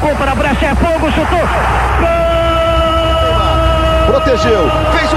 tocou para a brecha, é fogo, chutou. Gol! Protegeu, fez o